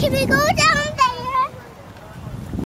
Can we go down?